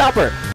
Stop her!